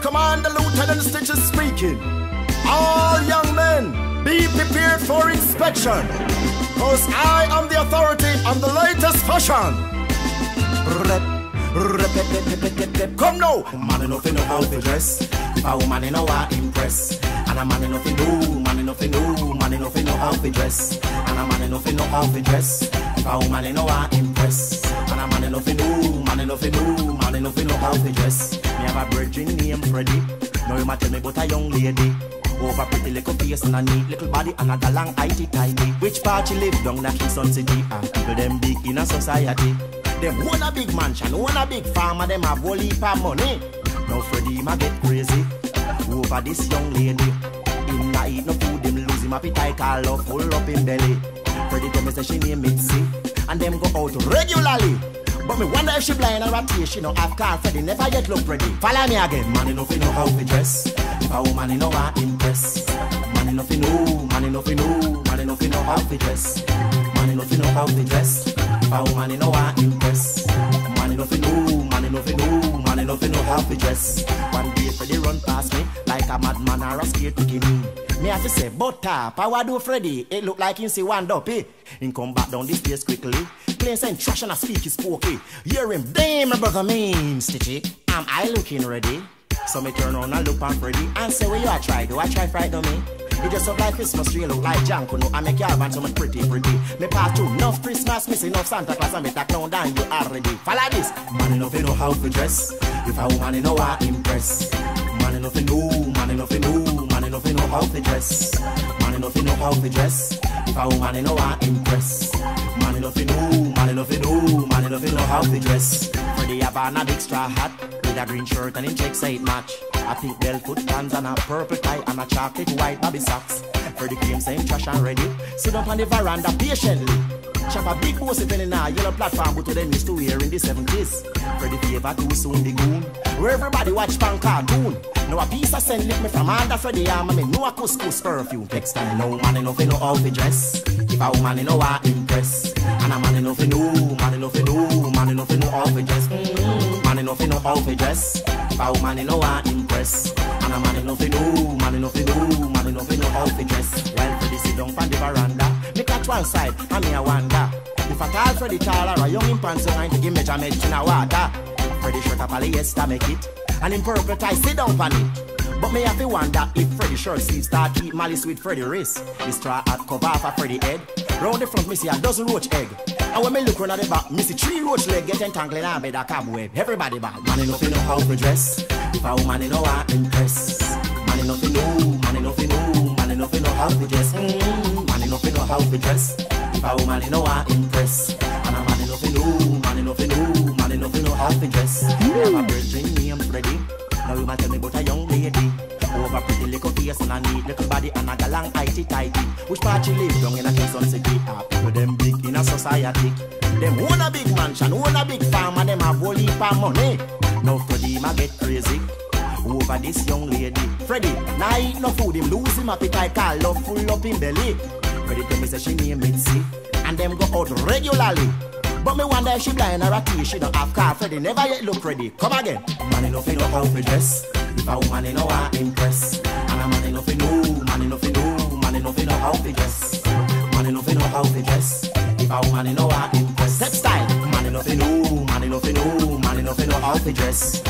Commander Lieutenant Stitchie speaking. All young men, be prepared for inspection. Cause I am the authority on the latest fashion. Come now. Man enough in know how to dress. If a woman in know what impress. And a man enough in know, man enough in know, man enough in know how to dress. And a man enough in know how to dress. If a woman in know what impress. And a man enough in know, man enough in know, man enough in know how to dress. Me have a virgin named Freddie. Now you might tell me about a young lady. Over pretty little face and a neat little body and a long IT tidy. Which part you live down the Kingston City? Ah, and people them big in a society. Them own a big mansion, own a big farm, and them have whole heap of money. Now Freddie ma get crazy over this young lady. Him not eat no food, him lose him appetite, all up full up in belly. Freddie tell me say she name Mitzi, and them go out regularly. But me wonder if she blind or a tear, she no have car Freddie never yet look ready. Follow me again, man enough know how to dress. If a woman know how impress, man enough know, man enough know, man enough know how to dress. Man enough know how to dress. If a woman know how impress, man enough know, man enough know, man enough know how to dress. One day Freddie run past me like a madman or a scared to give me. Me have to say, but uh, power do Freddy. It look like him see one dopey. Him come back down the stairs quickly. Playing some trash and I speak his spooky. Hear him, damn, my brother mean, Stitchie. Am I looking ready? So me turn on and look on Freddy and say, where you I try? Do I try frighten me? It just look like Christmas tree, look like junk, no. I make your band so much pretty, pretty. Me pass through enough Christmas, miss enough Santa Claus, and me that clown down, you already. Follow this. Man enough, you know how to dress. If a woman, you know to impress. Man enough, you know, man enough, you know, how to dress. Man enough, you know how to dress. If know how to impress. Man enough, you know, man enough, you know, man enough, you know how to dress. Freddie have on a big straw hat with a green shirt and in check side match. A pink bell foot pants and a purple tie and a chocolate white baby socks. Freddie came saying trash and ready. Sit up on the veranda patiently. Chop a big bossy pen in a yellow platform, but to them used to wear in the 70s. Freddie favor too soon the goon. Where everybody watch pan cartoon. Now a piece of scent lick me from under Freddie arm, and me know a khus khus perfume. Next time, no man enough know how to dress. If a woman know how impress. And a man enough know, man enough know, man enough know how to dress. Mm, man enough know how dress. If a woman know how impress. And a man enough know, man enough know, man enough know how to dress. While Freddie sit down on the veranda, me catch one side, and me a wonder. If I tall Freddie tall or a young in pants, so to give measurement in a water. Freddie shirt up polyester make it, and in purple tie sit down on it. But me have to wonder if Freddy shirt sleeve start keep malice with Freddy wrist. The straw hat cover off a Freddy head. Round the front, me see a dozen roach egg. And when me look round the back, me see three roach leg get entangled in a bed of cobweb. Everybody bad. Man enough you know how to dress. If a woman you know how to impress. Man enough you know, man enough you know, man enough you know how to dress. Mm, man enough you know how to dress. A woman you know how impress. And a man enough you know, man enough you know, man enough you know how to dress. Me have a virgin named Freddy. Now you might tell me about a young lady Over pretty little face and a neat little body And a galang IT tighty Which part you live down in a Kingston City Ah, people them big in a society Them own a big mansion, own a big farm And them have whole heap of money Now Freddie ma get crazy over this young lady Freddie, nah eat no food, him lose him appetite Call love full up in belly Freddie tell me say she name Mitzi And them go out regularly but me wonder if she blind or a tea, she don't have car Freddie never yet look ready. Come again. Man enough you know how to dress. If a woman you know how impress. And a man enough you know, man enough you know, man enough you know how to dress. Man enough you know how to dress. If a woman you know how impress. Step style. Man enough you know, man enough you know, man enough you know how to dress.